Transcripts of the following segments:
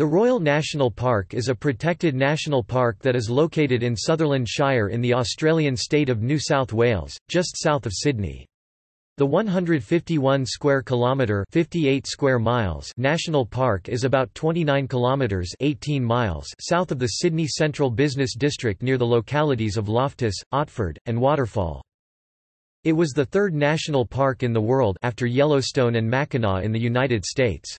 The Royal National Park is a protected national park that is located in Sutherland Shire in the Australian state of New South Wales, just south of Sydney. The 151 square kilometre 58 square miles national park is about 29 kilometres 18 miles south of the Sydney Central Business District near the localities of Loftus, Otford, and Waterfall. It was the third national park in the world after Yellowstone and Mackinac in the United States.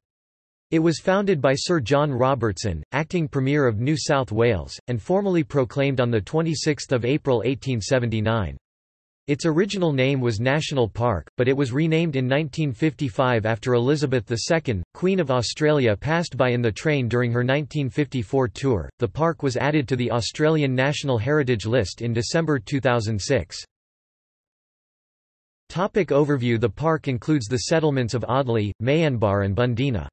It was founded by Sir John Robertson, acting Premier of New South Wales, and formally proclaimed on 26 April 1879. Its original name was National Park, but it was renamed in 1955 after Elizabeth II, Queen of Australia passed by in the train during her 1954 tour. The park was added to the Australian National Heritage List in December 2006. Topic overview The park includes the settlements of Audley, Maianbar and Bundeena.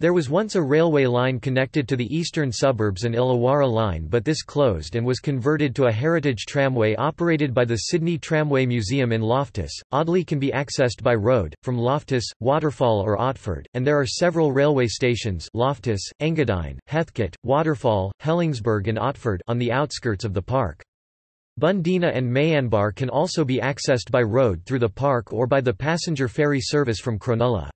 There was once a railway line connected to the eastern suburbs and Illawarra line but this closed and was converted to a heritage tramway operated by the Sydney Tramway Museum in Loftus. Audley can be accessed by road, from Loftus, Waterfall or Otford, and there are several railway stations Loftus, Engadine, Heathcote, Waterfall, Helensburgh and Otford on the outskirts of the park. Bundeena and Maianbar can also be accessed by road through the park or by the passenger ferry service from Cronulla.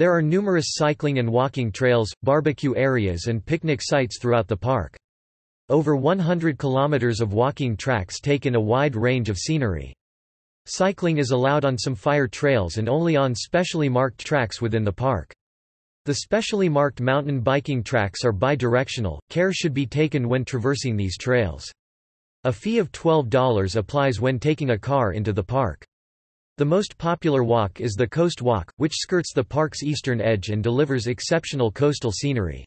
There are numerous cycling and walking trails, barbecue areas and picnic sites throughout the park. Over 100 kilometers of walking tracks take in a wide range of scenery. Cycling is allowed on some fire trails and only on specially marked tracks within the park. The specially marked mountain biking tracks are bi-directional, care should be taken when traversing these trails. A fee of $12 applies when taking a car into the park. The most popular walk is the Coast Walk, which skirts the park's eastern edge and delivers exceptional coastal scenery.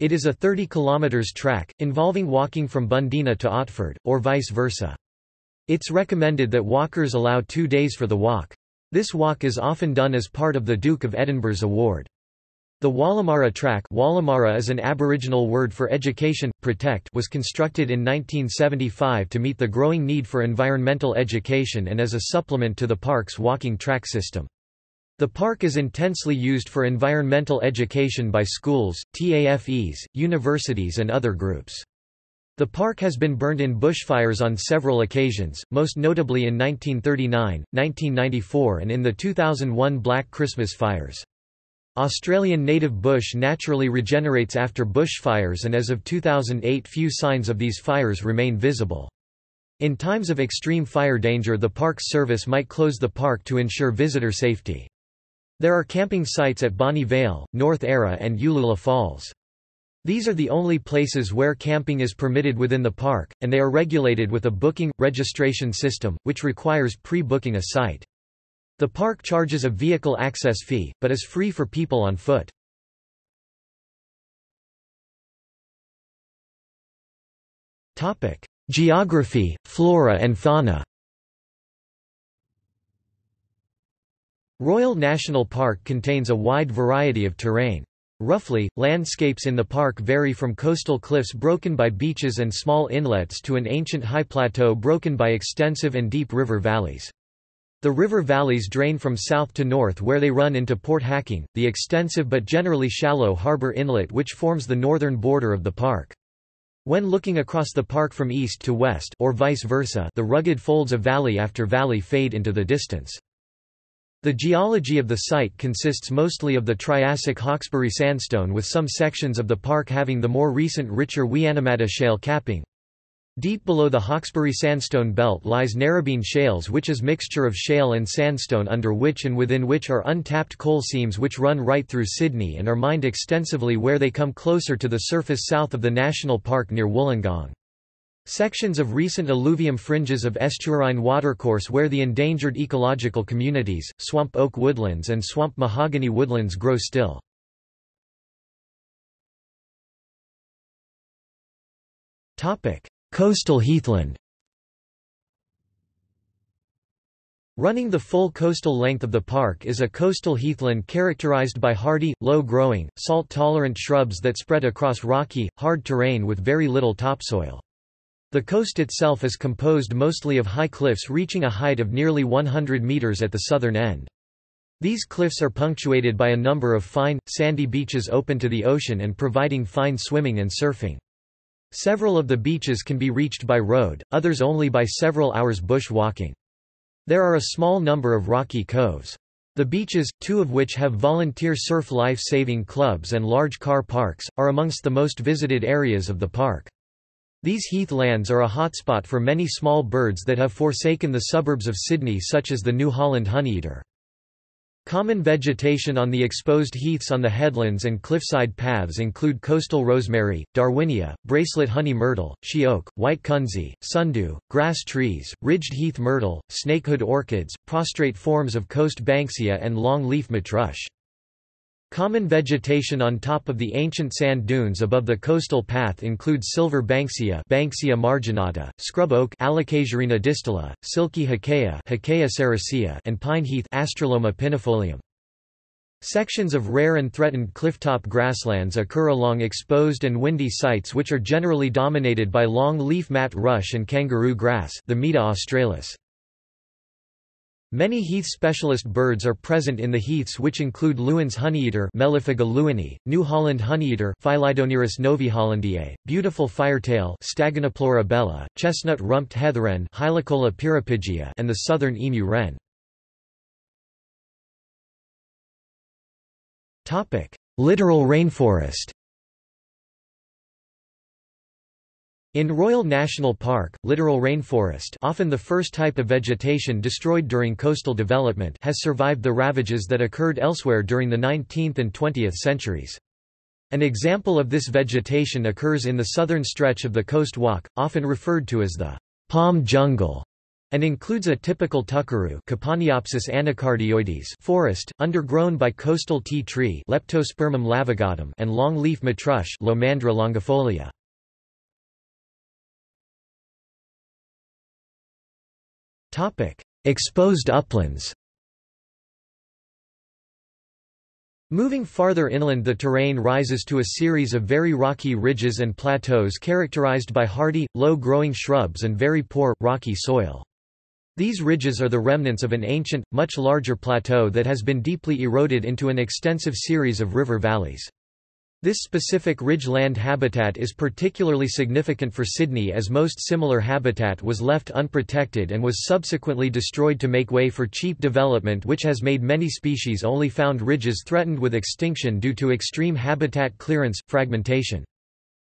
It is a 30 km track, involving walking from Bundeena to Otford, or vice versa. It's recommended that walkers allow two days for the walk. This walk is often done as part of the Duke of Edinburgh's award. The Wallamara track Wallamara is an Aboriginal word for education, protect was constructed in 1975 to meet the growing need for environmental education and as a supplement to the park's walking track system. The park is intensely used for environmental education by schools, TAFEs, universities and other groups. The park has been burned in bushfires on several occasions, most notably in 1939, 1994 and in the 2001 Black Christmas fires. Australian native bush naturally regenerates after bushfires and as of 2008 few signs of these fires remain visible. In times of extreme fire danger the Parks Service might close the park to ensure visitor safety. There are camping sites at Bonnie Vale, North Era and Uloola Falls. These are the only places where camping is permitted within the park, and they are regulated with a booking, registration system, which requires pre-booking a site. The park charges a vehicle access fee, but is free for people on foot. Geography, flora and fauna Royal National Park contains a wide variety of terrain. Roughly, landscapes in the park vary from coastal cliffs broken by beaches and small inlets to an ancient high plateau broken by extensive and deep river valleys. The river valleys drain from south to north where they run into Port Hacking, the extensive but generally shallow harbour inlet which forms the northern border of the park. When looking across the park from east to west or vice versa the rugged folds of valley after valley fade into the distance. The geology of the site consists mostly of the Triassic Hawkesbury sandstone with some sections of the park having the more recent richer Wianamatta shale capping. Deep below the Hawkesbury sandstone belt lies Narrabeen shales which is mixture of shale and sandstone under which and within which are untapped coal seams which run right through Sydney and are mined extensively where they come closer to the surface south of the national park near Wollongong. Sections of recent alluvium fringes of estuarine watercourse where the endangered ecological communities, swamp oak woodlands and swamp mahogany woodlands grow still. Topic: Coastal heathland Running the full coastal length of the park is a coastal heathland characterized by hardy, low-growing, salt-tolerant shrubs that spread across rocky, hard terrain with very little topsoil. The coast itself is composed mostly of high cliffs reaching a height of nearly 100 meters at the southern end. These cliffs are punctuated by a number of fine, sandy beaches open to the ocean and providing fine swimming and surfing. Several of the beaches can be reached by road, others only by several hours bush walking. There are a small number of rocky coves. The beaches, two of which have volunteer surf life-saving clubs and large car parks, are amongst the most visited areas of the park. These heathlands are a hotspot for many small birds that have forsaken the suburbs of Sydney such as the New Holland honeyeater. Common vegetation on the exposed heaths on the headlands and cliffside paths include coastal rosemary, darwinia, bracelet honey myrtle, she oak, white kunzea, sundew, grass trees, ridged heath myrtle, snakehood orchids, prostrate forms of coast banksia and long-leaf matrush. Common vegetation on top of the ancient sand dunes above the coastal path include silver banksia, banksia marginata, scrub oak, Allocasuarina distyla, silky hakea, hakea sericea, and pine heath, Astroloma pinifolium. Sections of rare and threatened clifftop grasslands occur along exposed and windy sites which are generally dominated by long leaf mat rush and kangaroo grass, Themeda australis. Many heath specialist birds are present in the heaths which include Lewin's honeyeater Meliphaga lewini, New Holland honeyeater Phylidonyris novaehollandiae, beautiful firetail Stagonopleura bella, chestnut-rumped Hylacola pyrrhopygia and the southern emu wren. Littoral rainforest In Royal National Park, littoral rainforest often the first type of vegetation destroyed during coastal development has survived the ravages that occurred elsewhere during the 19th and 20th centuries. An example of this vegetation occurs in the southern stretch of the Coast Walk, often referred to as the palm jungle, and includes a typical tuckeroo forest, undergrown by coastal tea tree Leptospermum laevigatum and long-leaf matrush Lomandra longifolia. Exposed uplands Moving farther inland the terrain rises to a series of very rocky ridges and plateaus characterized by hardy, low-growing shrubs and very poor, rocky soil. These ridges are the remnants of an ancient, much larger plateau that has been deeply eroded into an extensive series of river valleys. This specific ridge land habitat is particularly significant for Sydney as most similar habitat was left unprotected and was subsequently destroyed to make way for cheap development which has made many species only found ridges threatened with extinction due to extreme habitat clearance, fragmentation.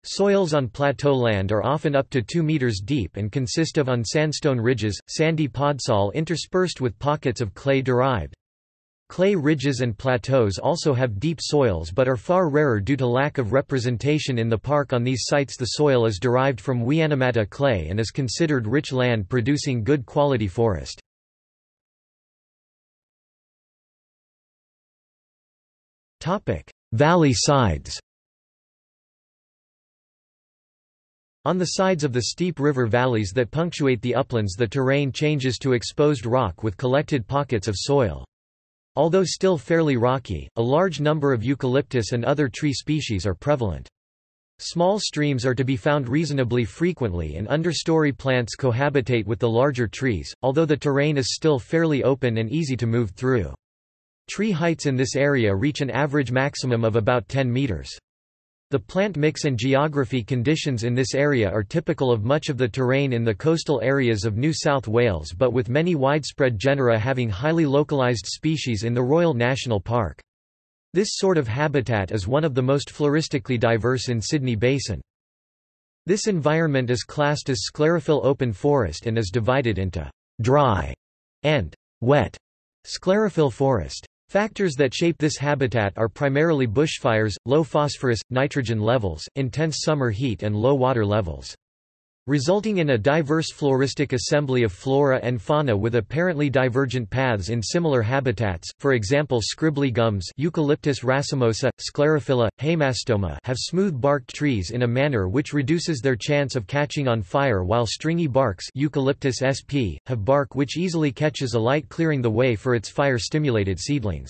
Soils on plateau land are often up to 2 meters deep and consist of on sandstone ridges, sandy podsol interspersed with pockets of clay-derived Clay ridges and plateaus also have deep soils but are far rarer due to lack of representation in the park on these sites the soil is derived from Wianamatta clay and is considered rich land producing good quality forest. Valley sides On the sides of the steep river valleys that punctuate the uplands the terrain changes to exposed rock with collected pockets of soil. Although still fairly rocky, a large number of eucalyptus and other tree species are prevalent. Small streams are to be found reasonably frequently and understory plants cohabitate with the larger trees, although the terrain is still fairly open and easy to move through. Tree heights in this area reach an average maximum of about 10 meters. The plant mix and geography conditions in this area are typical of much of the terrain in the coastal areas of New South Wales but with many widespread genera having highly localised species in the Royal National Park. This sort of habitat is one of the most floristically diverse in Sydney Basin. This environment is classed as sclerophyll open forest and is divided into dry and wet sclerophyll forest. Factors that shape this habitat are primarily bushfires, low phosphorus, nitrogen levels, intense summer heat and low water levels resulting in a diverse floristic assembly of flora and fauna with apparently divergent paths in similar habitats, for example scribbly gums Eucalyptus racemosa, sclerophylla, haemastoma have smooth-barked trees in a manner which reduces their chance of catching on fire while stringy barks Eucalyptus sp. have bark which easily catches alight clearing the way for its fire-stimulated seedlings.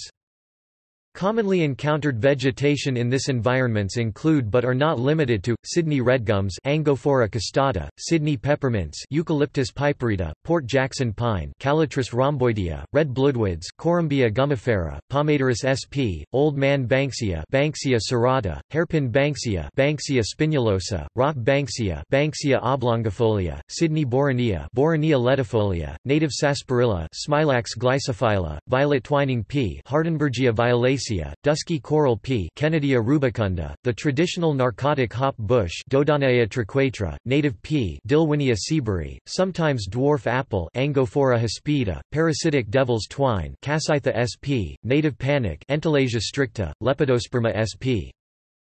Commonly encountered vegetation in this environments include but are not limited to, Sydney redgums Angophora costata, Sydney peppermints Eucalyptus piperita, Port Jackson pine Callitris rhomboidea, red bloodwoods Corymbia gumifera, Pomaderris sp, Old Man Banksia Banksia serrata, hairpin Banksia Banksia spinulosa, rock Banksia Banksia oblongifolia, Sydney boronia Boronia ledifolia, native sarsaparilla Smilax glycophylla, violet twining pea Hardenbergia violacea dusky coral pea Kennedia rubicunda, the traditional narcotic hop bush Dodonaea triquetra, native pea Dillwynia sieberi, sometimes dwarf apple Angophora hispida, parasitic devil's twine Cassytha sp, native panic Entolasia stricta, Lepidosperma sp.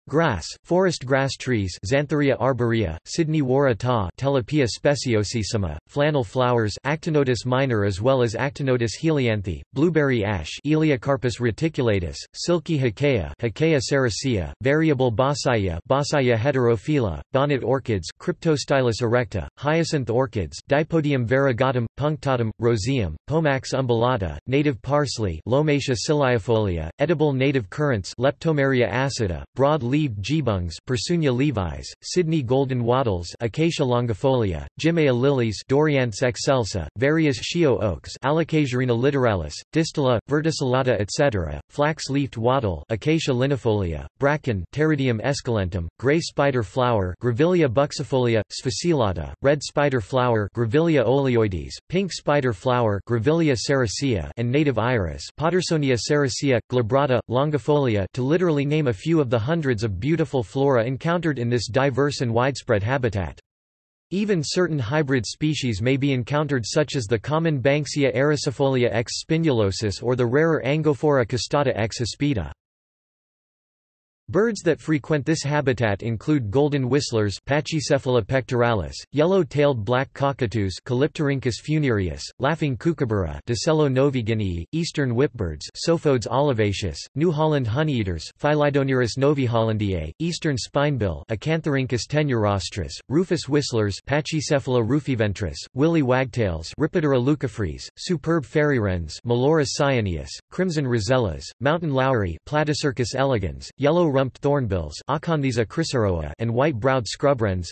Grass, forest grass trees Xanthorrhoea arborea, Sydney wara ta Telopea speciosissima, flannel flowers Actinotus minor as well as Actinotus helianthi, blueberry ash Elaeocarpus reticulatus, silky hakea Hakea sericea, variable bossiaea Bossiaea heterophylla, bonnet orchids Cryptostylis erecta, hyacinth orchids Dipodium variegatum, punctatum, roseum, Pomax umbellata, native parsley Lomatia ciliifolia, edible native currants Leptomeria acida, broad leaved geebungs Persoonia levis, Sydney golden wattles Acacia longifolia, Gymea lilies Doryanthes excelsa, various shio oaks Allocasuarina littoralis, distyla, verticillata etc., flax-leafed wattle Acacia linifolia, bracken Pteridium esculentum, grey spider flower Grevillea buxifolia, sphacelata, red spider flower Grevillea oleoides, pink spider flower Grevillea sericea and native iris Patersonia sericea, glabrata, longifolia to literally name a few of the hundreds of beautiful flora encountered in this diverse and widespread habitat. Even certain hybrid species may be encountered such as the common Banksia ericifolia x spinulosus or the rarer Angophora costata x hispida. Birds that frequent this habitat include golden whistlers Pachycephala pectoralis, yellow-tailed black cockatoos Calyptorhynchus funereus, laughing kookaburra Dacelo novaeguineae, eastern whipbirds Psophodes olivaceus, New Holland honeyeaters Phylidonyris novaehollandiae, eastern spinebill Acanthorhynchus tenuirostris, rufous whistlers Pachycephala rufiventris, willy wagtails Rhipidura leucophrys, superb fairy wrens Malurus cyaneus, crimson rosellas, mountain lowery Platycercus elegans, yellow rumped thornbills and white-browed scrubwrens.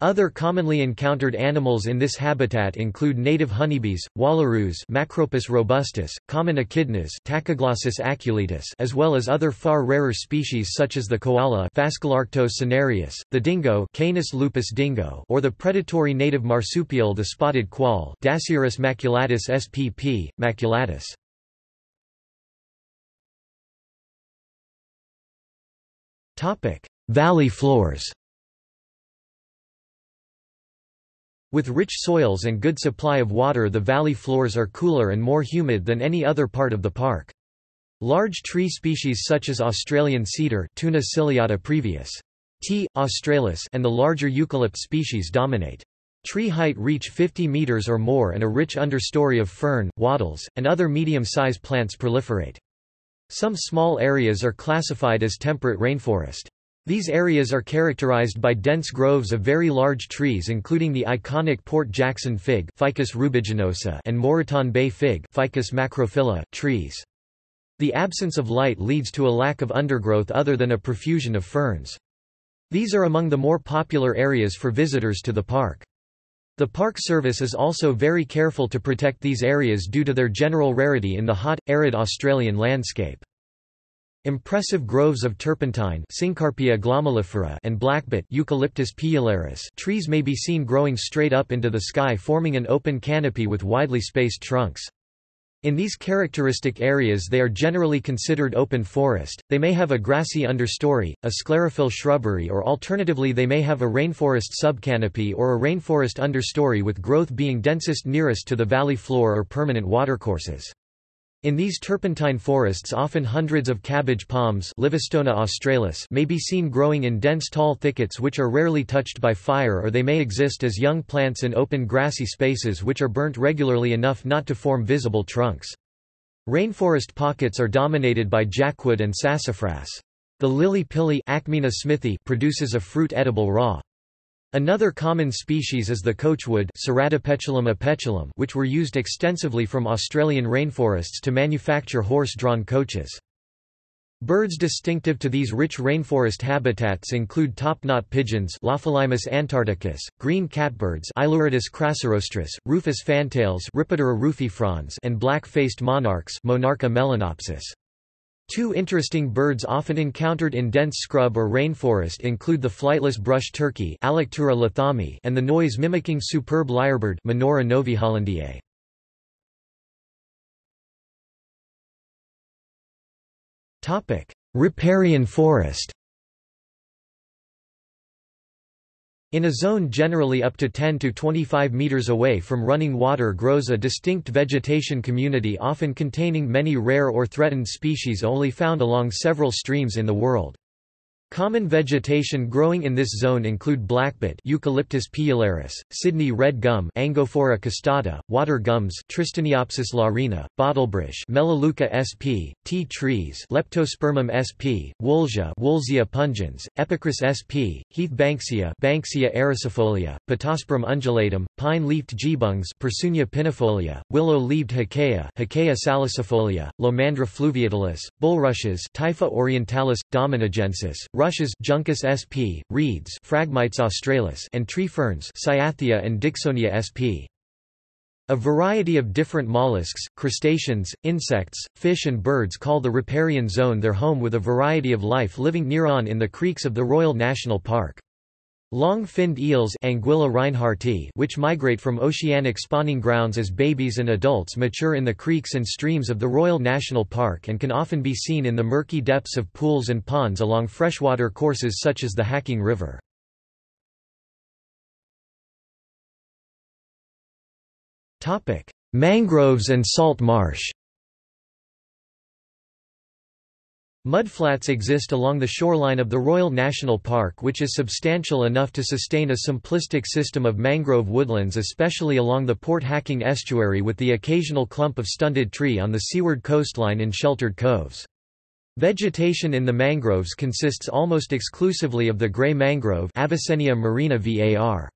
Other commonly encountered animals in this habitat include native honeybees, wallaroos Macropus robustus, common echidnas Tachyglossus aculeatus as well as other far rarer species such as the koala cinereus, the dingo Canis lupus dingo or the predatory native marsupial the spotted quoll Dasyurus maculatus spp, maculatus. Valley floors With rich soils and good supply of water the valley floors are cooler and more humid than any other part of the park. Large tree species such as Australian cedar Toona ciliata previus. T. australis and the larger eucalypt species dominate. Tree height reach 50 meters or more and a rich understory of fern, wattles, and other medium-size plants proliferate. Some small areas are classified as temperate rainforest. These areas are characterized by dense groves of very large trees including the iconic Port Jackson fig Ficus rubiginosa and Moreton Bay fig Ficus macrophylla trees. The absence of light leads to a lack of undergrowth other than a profusion of ferns. These are among the more popular areas for visitors to the park. The Park Service is also very careful to protect these areas due to their general rarity in the hot, arid Australian landscape. Impressive groves of turpentine glomulifera and blackbutt Eucalyptus trees may be seen growing straight up into the sky forming an open canopy with widely spaced trunks. In these characteristic areas they are generally considered open forest, they may have a grassy understory, a sclerophyll shrubbery or alternatively they may have a rainforest subcanopy or a rainforest understory with growth being densest nearest to the valley floor or permanent watercourses. In these turpentine forests often hundreds of cabbage palms Livistona australis may be seen growing in dense tall thickets which are rarely touched by fire or they may exist as young plants in open grassy spaces which are burnt regularly enough not to form visible trunks. Rainforest pockets are dominated by jackwood and sassafras. The lily pilly produces a fruit edible raw. Another common species is the coachwood which were used extensively from Australian rainforests to manufacture horse-drawn coaches. Birds distinctive to these rich rainforest habitats include top-knot pigeons Lopholaimus antarcticus, green catbirds Ailuroedus crassirostris, rufous fantails Rhipidura rufifrons and black-faced monarchs Monarcha melanopsis. Two interesting birds often encountered in dense scrub or rainforest include the flightless brush turkey lathami and the noise-mimicking superb lyrebird Menura novaehollandiae. Riparian forest In a zone generally up to 10 to 25 meters away from running water grows a distinct vegetation community often containing many rare or threatened species only found along several streams in the world. Common vegetation growing in this zone include blackbutt Eucalyptus pilularis, Sydney red gum Angophora costata, water gums Tristaniopsis laurina, bottlebrush Melaleuca sp, tea trees Leptospermum sp, woollsia Woollsia pungens, Epacris sp, heath banksia Banksia ericifolia, Pittosporum undulatum, pine-leafed geebungs Persoonia pinifolia, willow-leaved hakea Hakea salicifolia, Lomandra fluviatilis, bulrushes Typha orientalis, domingensis, rushes Juncus sp, reeds Phragmites australis and tree ferns Cyathea and Dicksonia sp. A variety of different mollusks, crustaceans, insects, fish and birds call the riparian zone their home with a variety of life living near on in the creeks of the Royal National Park. Long-finned eels Anguilla reinhardti which migrate from oceanic spawning grounds as babies and adults mature in the creeks and streams of the Royal National Park and can often be seen in the murky depths of pools and ponds along freshwater courses such as the Hacking River. Mangroves and salt marsh Mudflats exist along the shoreline of the Royal National Park which is substantial enough to sustain a simplistic system of mangrove woodlands especially along the Port Hacking estuary with the occasional clump of stunted tree on the seaward coastline in sheltered coves. Vegetation in the mangroves consists almost exclusively of the grey mangrove Avicennia marina var.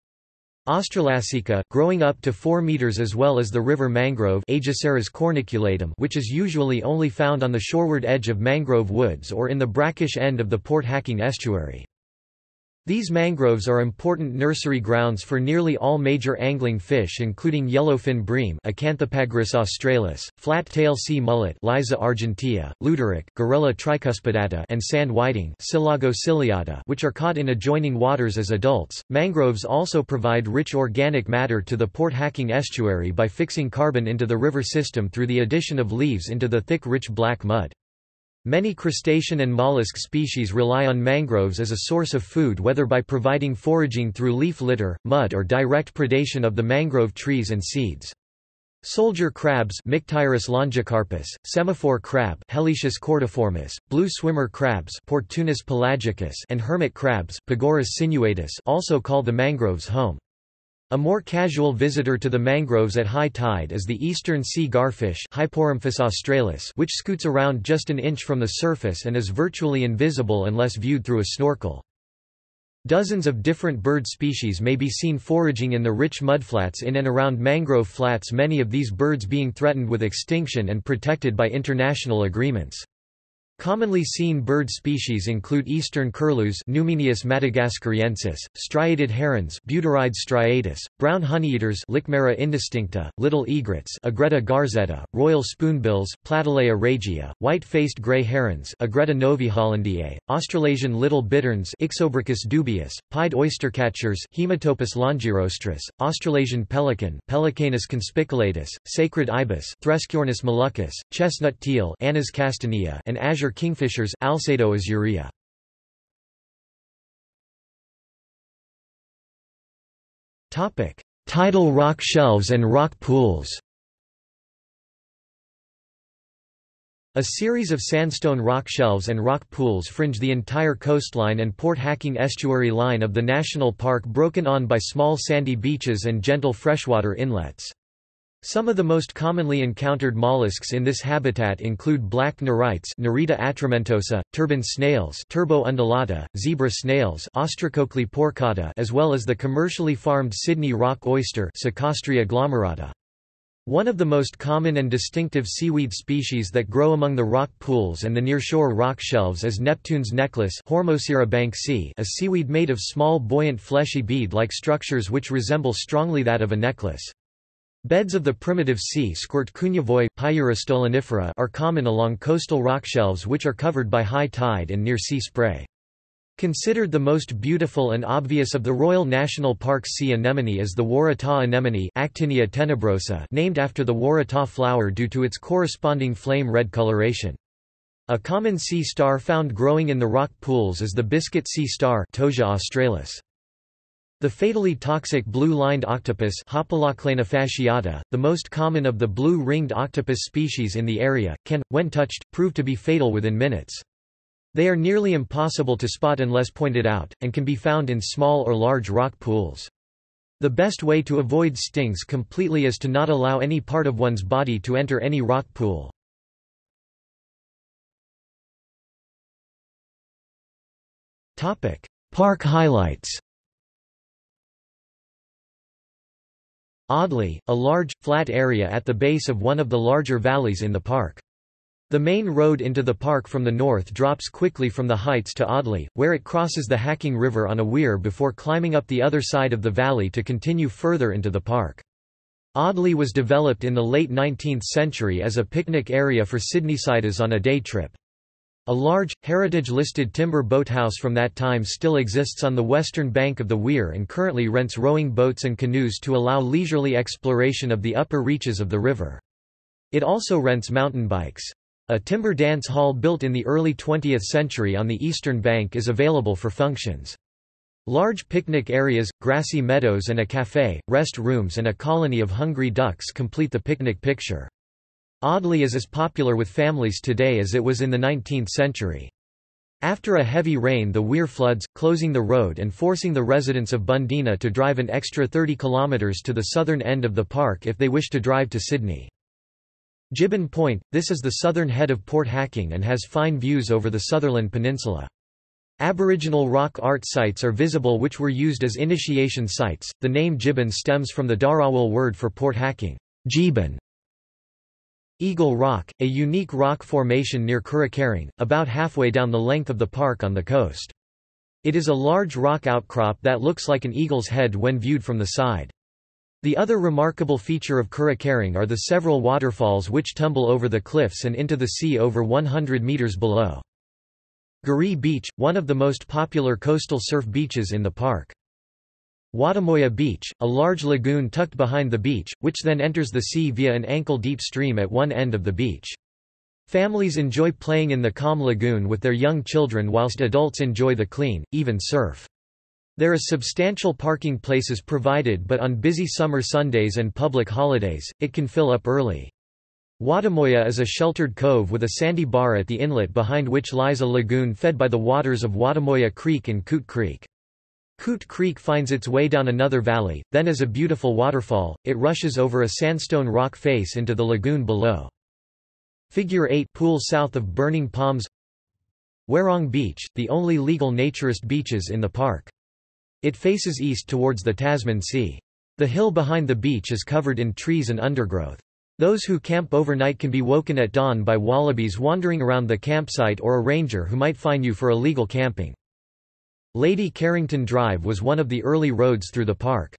Australasica, growing up to 4 meters as well as the river mangrove corniculatum which is usually only found on the shoreward edge of mangrove woods or in the brackish end of the Port Hacking estuary. These mangroves are important nursery grounds for nearly all major angling fish including yellowfin bream Acanthopagrus australis, flat-tail sea mullet Liza argentea, luderick, Girella tricuspidata and sand whiting Sillago ciliata which are caught in adjoining waters as adults. Mangroves also provide rich organic matter to the Port Hacking estuary by fixing carbon into the river system through the addition of leaves into the thick rich black mud. Many crustacean and mollusk species rely on mangroves as a source of food whether by providing foraging through leaf litter, mud or direct predation of the mangrove trees and seeds. Soldier crabs Mictyris longicarpus, semaphore crab Heloecius cordiformis, blue swimmer crabs Portunus pelagicus and hermit crabs Pagurus sinuatus also call the mangroves home. A more casual visitor to the mangroves at high tide is the eastern sea garfish australis which scoots around just an inch from the surface and is virtually invisible unless viewed through a snorkel. Dozens of different bird species may be seen foraging in the rich mudflats in and around mangrove flats many of these birds being threatened with extinction and protected by international agreements. Commonly seen bird species include eastern curlews Numenius madagascariensis, striated herons Butorides striatus, brown honeyeaters Lichmera indistincta, little egrets Egretta garzetta, royal spoonbills Platalea regia, white-faced gray herons Egretta novaehollandiae, Australasian little bitterns Ixobrychus dubius, pied oystercatchers Haematopus longirostris, Australasian pelican Pelecanus conspicillatus, sacred ibis Threskiornis mollucus, chestnut teal Anas castanea and azure kingfishers Alcedo azurea. Topic: Tidal rock shelves and rock pools. A series of sandstone rock shelves and rock pools fringe the entire coastline and Port Hacking estuary line of the national park broken on by small sandy beaches and gentle freshwater inlets. Some of the most commonly encountered mollusks in this habitat include black nerites Nerita atramentosa, turban snails Turbo undulata, zebra snails Austrocochlea porcata as well as the commercially farmed Sydney rock oyster Saccostrea glomerata. One of the most common and distinctive seaweed species that grow among the rock pools and the nearshore rock shelves is Neptune's necklace banksii, a seaweed made of small buoyant fleshy bead-like structures which resemble strongly that of a necklace. Beds of the primitive sea squirt cunjevoi are common along coastal rock shelves which are covered by high tide and near sea spray. Considered the most beautiful and obvious of the Royal National Park's sea anemone is the Waratah anemone Actinia tenebrosa named after the waratah flower due to its corresponding flame red coloration. A common sea star found growing in the rock pools is the biscuit sea star Tosia australis. The fatally toxic blue-lined octopus fasciata, the most common of the blue-ringed octopus species in the area, can, when touched, prove to be fatal within minutes. They are nearly impossible to spot unless pointed out, and can be found in small or large rock pools. The best way to avoid stings completely is to not allow any part of one's body to enter any rock pool. Park highlights Audley, a large, flat area at the base of one of the larger valleys in the park. The main road into the park from the north drops quickly from the heights to Audley, where it crosses the Hacking River on a weir before climbing up the other side of the valley to continue further into the park. Audley was developed in the late 19th century as a picnic area for Sydneysiders on a day trip. A large, heritage-listed timber boathouse from that time still exists on the western bank of the weir and currently rents rowing boats and canoes to allow leisurely exploration of the upper reaches of the river. It also rents mountain bikes. A timber dance hall built in the early 20th century on the eastern bank is available for functions. Large picnic areas, grassy meadows and a café, rest rooms and a colony of hungry ducks complete the picnic picture. Audley is as popular with families today as it was in the 19th century. After a heavy rain the Weir floods, closing the road and forcing the residents of Bundeena to drive an extra 30 kilometres to the southern end of the park if they wish to drive to Sydney. Jibbon Point, this is the southern head of Port Hacking and has fine views over the Sutherland Peninsula. Aboriginal rock art sites are visible which were used as initiation sites. The name Jibbon stems from the Dharawal word for Port Hacking, Jibbon, Eagle Rock, a unique rock formation near Curracurrang, about halfway down the length of the park on the coast. It is a large rock outcrop that looks like an eagle's head when viewed from the side. The other remarkable feature of Curracurrang are the several waterfalls which tumble over the cliffs and into the sea over 100 metres below. Garie Beach, one of the most popular coastal surf beaches in the park. Wattamolla Beach, a large lagoon tucked behind the beach, which then enters the sea via an ankle-deep stream at one end of the beach. Families enjoy playing in the calm lagoon with their young children whilst adults enjoy the clean, even surf. There is substantial parking places provided but on busy summer Sundays and public holidays, it can fill up early. Wattamolla is a sheltered cove with a sandy bar at the inlet behind which lies a lagoon fed by the waters of Wattamolla Creek and Coot Creek. Coot Creek finds its way down another valley, then as a beautiful waterfall, it rushes over a sandstone rock face into the lagoon below. Figure 8 pool south of Burning Palms Werrong Beach, the only legal naturist beaches in the park. It faces east towards the Tasman Sea. The hill behind the beach is covered in trees and undergrowth. Those who camp overnight can be woken at dawn by wallabies wandering around the campsite or a ranger who might fine you for illegal camping. Lady Carrington Drive was one of the early roads through the park.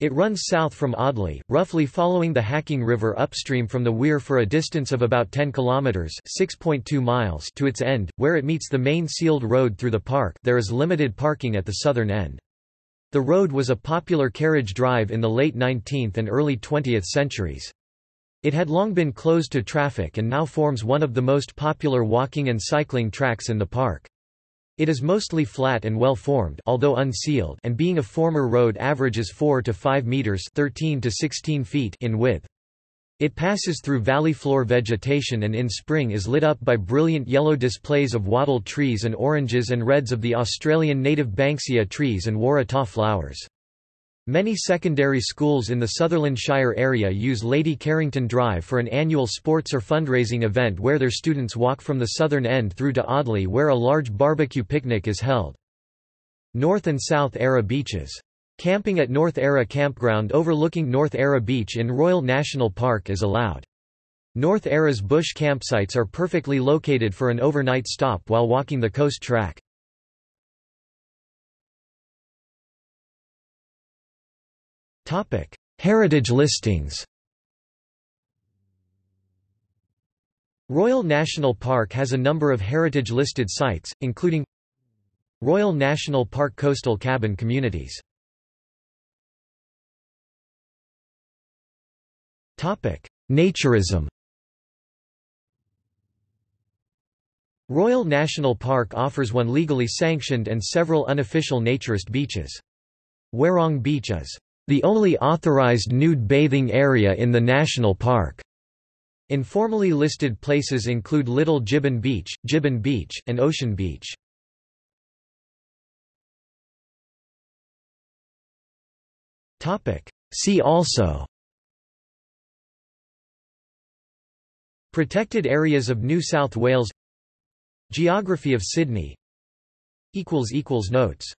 It runs south from Audley, roughly following the Hacking River upstream from the weir for a distance of about 10 kilometers (6.2 miles) to its end, where it meets the main sealed road through the park. There is limited parking at the southern end. The road was a popular carriage drive in the late 19th and early 20th centuries. It had long been closed to traffic and now forms one of the most popular walking and cycling tracks in the park. It is mostly flat and well formed although unsealed and being a former road averages 4 to 5 meters 13 to 16 feet in width. It passes through valley floor vegetation and in spring is lit up by brilliant yellow displays of wattle trees and oranges and reds of the Australian native banksia trees and waratah flowers. Many secondary schools in the Sutherland Shire area use Lady Carrington Drive for an annual sports or fundraising event where their students walk from the southern end through to Audley where a large barbecue picnic is held. North and South Era Beaches. Camping at North Era Campground overlooking North Era Beach in Royal National Park is allowed. North Era's bush campsites are perfectly located for an overnight stop while walking the coast track. Heritage listings Royal National Park has a number of heritage-listed sites, including Royal National Park coastal cabin communities. Topic: Naturism Royal National Park offers one legally sanctioned and several unofficial naturist beaches. Werrong Beach is the only authorized nude bathing area in the national park. Informally listed places include Little Jibbon Beach, Jibbon Beach, and Ocean Beach. See also. Protected areas of New South Wales. Geography of Sydney. Notes